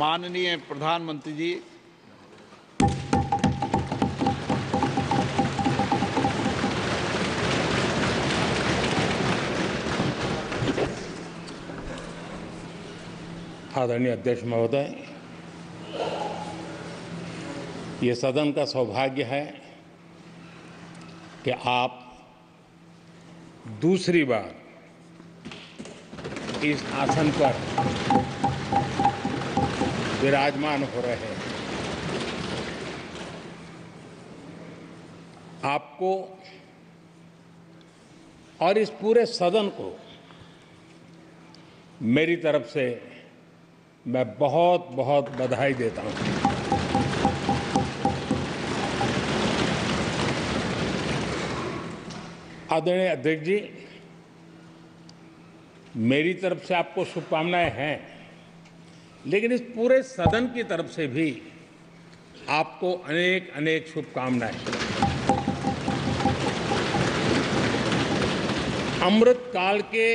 माननीय प्रधानमंत्री जी। आदरणीय अध्यक्ष महोदय, ये सदन का सौभाग्य है कि आप दूसरी बार इस आसन पर विराजमान हो रहे हैं। आपको और इस पूरे सदन को मेरी तरफ़ से मैं बहुत बहुत बधाई देता हूँ। आदरणीय अध्यक्ष जी, मेरी तरफ़ से आपको शुभकामनाएँ हैं। लेकिन इस पूरे सदन की तरफ़ से भी आपको अनेक अनेक शुभकामनाएँ। अमृत काल के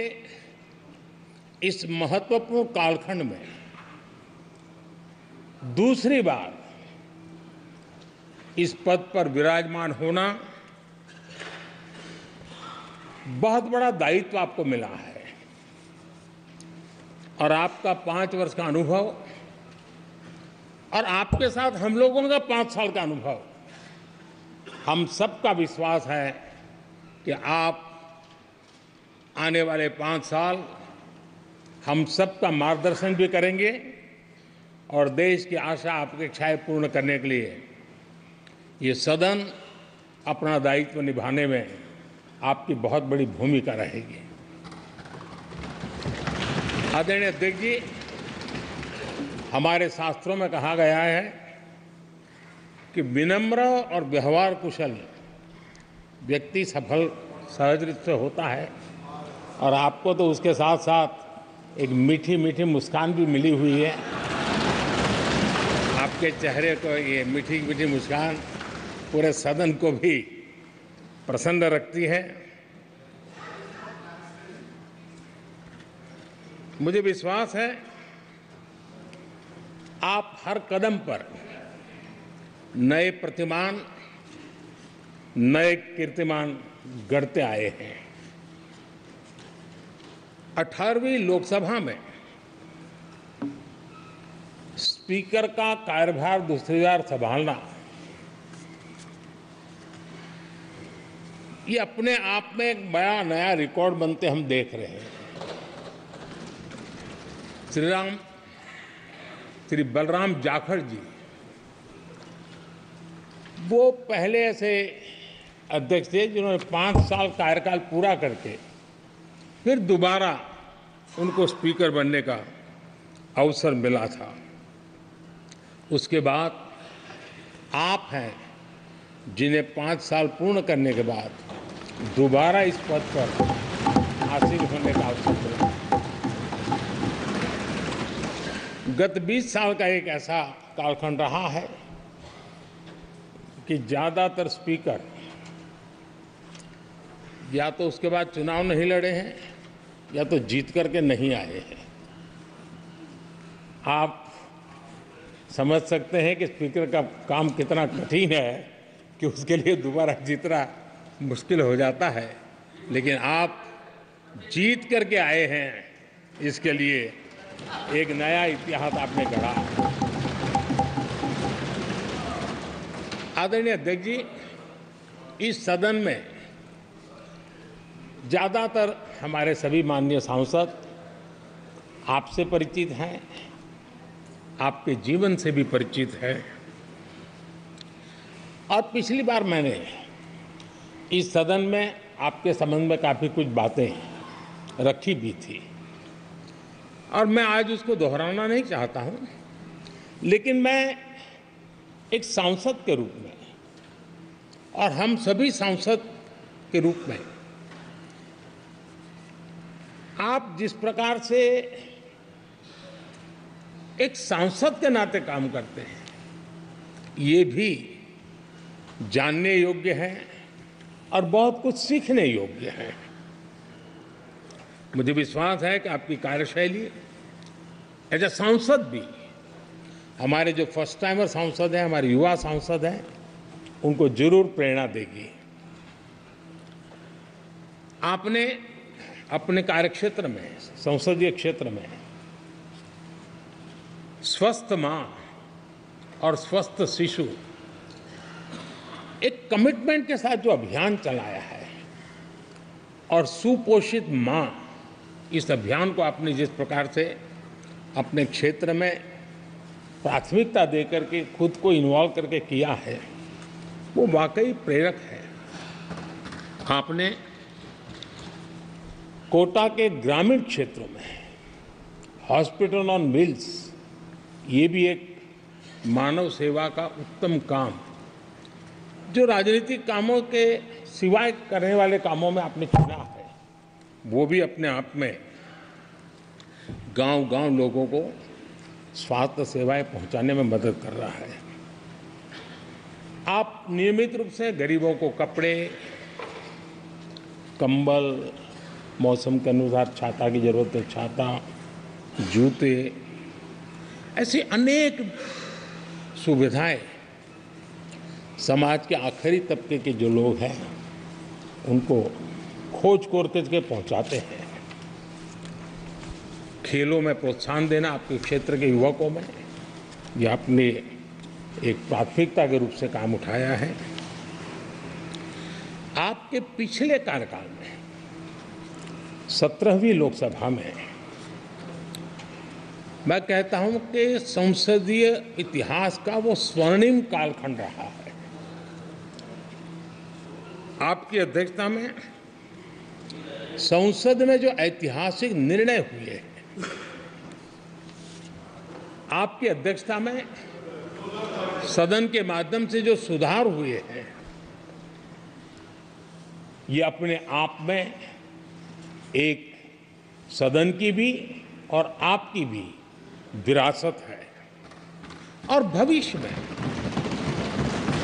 इस महत्वपूर्ण कालखंड में दूसरी बार इस पद पर विराजमान होना बहुत बड़ा दायित्व आपको मिला है। और आपका पाँच वर्ष का अनुभव, और आपके साथ हम लोगों का पाँच साल का अनुभव। हम सबका विश्वास है कि आप आने वाले पाँच साल हम सबका मार्गदर्शन भी करेंगे और देश की आशा आपके अपेक्षाएँ पूर्ण करने के लिए। ये सदन अपना दायित्व निभाने में आपकी बहुत बड़ी भूमिका रहेगी। आदरणीय अध्यक्ष जी, हमारे शास्त्रों में कहा गया है कि विनम्र और व्यवहार कुशल व्यक्ति सफल, सहज रूप से होता है। और आपको तो उसके साथ साथ एक मीठी मीठी मुस्कान भी मिली हुई है। आपके चेहरे को ये मीठी मीठी मुस्कान पूरे सदन को भी प्रसन्न रखती है। मुझे विश्वास है, आप हर कदम पर नए प्रतिमान, नए कीर्तिमान गढ़ते आए हैं। अठारहवीं लोकसभा में स्पीकर का कार्यभार दूसरी बार संभालना, ये अपने आप में एक बड़ा नया रिकॉर्ड बनते हम देख रहे हैं। श्री राम श्री बलराम जाखड़ जी। वो पहले ऐसे अध्यक्ष थे जिन्होंने पाँच साल कार्यकाल पूरा करके, फिर दोबारा उनको स्पीकर बनने का अवसर मिला था। उसके बाद आप हैं जिन्हें पाँच साल पूर्ण करने के बाद दोबारा इस पद पर हासिल होने का अवसर मिला। गत 20 साल का एक ऐसा कालखंड रहा है कि ज़्यादातर स्पीकर या तो उसके बाद चुनाव नहीं लड़े हैं, या तो जीत करके नहीं आए हैं। आप समझ सकते हैं कि स्पीकर का काम कितना कठिन है कि उसके लिए दोबारा जीतना मुश्किल हो जाता है। लेकिन आप जीत करके आए हैं, इसके लिए एक नया इतिहास आपने गढ़ा। आदरणीय अध्यक्ष जी, इस सदन में ज़्यादातर हमारे सभी माननीय सांसद आपसे परिचित हैं, आपके जीवन से भी परिचित हैं। और पिछली बार मैंने इस सदन में आपके संबंध में काफ़ी कुछ बातें रखी भी थी। और मैं आज उसको दोहराना नहीं चाहता हूँ, लेकिन मैं एक सांसद के रूप में और हम सभी सांसद के रूप में, आप जिस प्रकार से एक सांसद के नाते काम करते हैं, ये भी जानने योग्य है और बहुत कुछ सीखने योग्य है। मुझे विश्वास है कि आपकी कार्यशैली एज ए सांसद भी, हमारे जो फ़र्स्ट टाइमर सांसद हैं, हमारे युवा सांसद हैं, उनको ज़रूर प्रेरणा देगी। आपने अपने कार्यक्षेत्र में, संसदीय क्षेत्र में, स्वस्थ माँ और स्वस्थ शिशु एक कमिटमेंट के साथ जो अभियान चलाया है और सुपोषित माँ इस अभियान को आपने जिस प्रकार से अपने क्षेत्र में प्राथमिकता देकर के खुद को इन्वॉल्व करके किया है, वो वाकई प्रेरक है। आपने कोटा के ग्रामीण क्षेत्रों में हॉस्पिटल ऑन व्हील्स ये भी एक मानव सेवा का उत्तम काम, जो राजनीतिक कामों के सिवाय करने वाले कामों में आपने चुना वो भी अपने आप में गाँव गाँव लोगों को स्वास्थ्य सेवाएँ पहुँचाने में मदद कर रहा है। आप नियमित रूप से गरीबों को कपड़े, कंबल, मौसम के अनुसार छाता की ज़रूरत है, छाता, जूते, ऐसी अनेक सुविधाएँ समाज के आखिरी तबके के जो लोग हैं, उनको खोज खोज करके पहुंचाते हैं? खेलों में प्रोत्साहन देना आपके क्षेत्र के युवकों में। यह आपने एक प्राथमिकता के रूप से काम उठाया है। आपके पिछले कार्यकाल में, सत्रहवीं लोकसभा में, मैं कहता हूँ कि संसदीय इतिहास का वो स्वर्णिम कालखंड रहा है। आपकी अध्यक्षता में संसद में जो ऐतिहासिक निर्णय हुए आपकी अध्यक्षता में सदन के माध्यम से जो सुधार हुए हैं, ये अपने आप में एक सदन की भी और आपकी भी विरासत है। और भविष्य में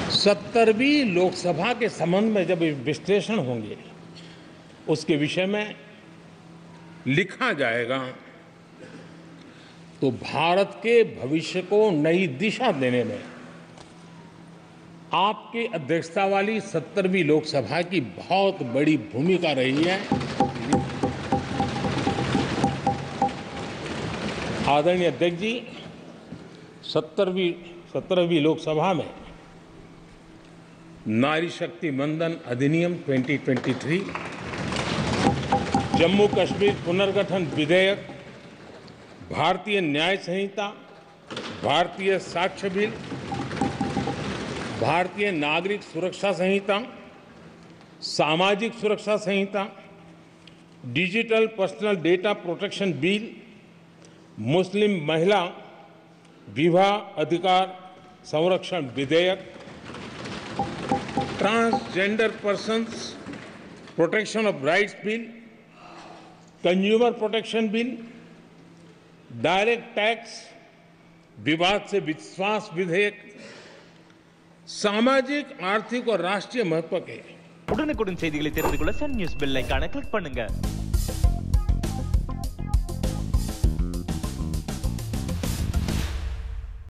सत्तरवीं लोकसभा के संबंध में जब विश्लेषण होंगे उसके विषय में लिखा जाएगा तो भारत के भविष्य को नई दिशा देने में आपकी अध्यक्षता वाली सत्तरवीं लोकसभा की बहुत बड़ी भूमिका रही है। आदरणीय अध्यक्ष जी, सत्तरवीं सत्रहवीं लोकसभा में नारी शक्ति मंदन अधिनियम 2023 जम्मू कश्मीर पुनर्गठन विधेयक, भारतीय न्याय संहिता, भारतीय साक्ष्य बिल, भारतीय नागरिक सुरक्षा संहिता, सामाजिक सुरक्षा संहिता, digital personal data protection bill, मुस्लिम महिला विवाह अधिकार संरक्षण विधेयक, transgender persons protection of rights bill consumer protection bill direct tax विवाद से विश्वास विधेयक सामाजिक आर्थिक और राष्ट्रीय महत्व के உடனுக்குடன் செய்திகளை தெரிந்து கொள்ள சன் நியூஸ் பெல் ஐகானை கிளிக் பண்ணுங்க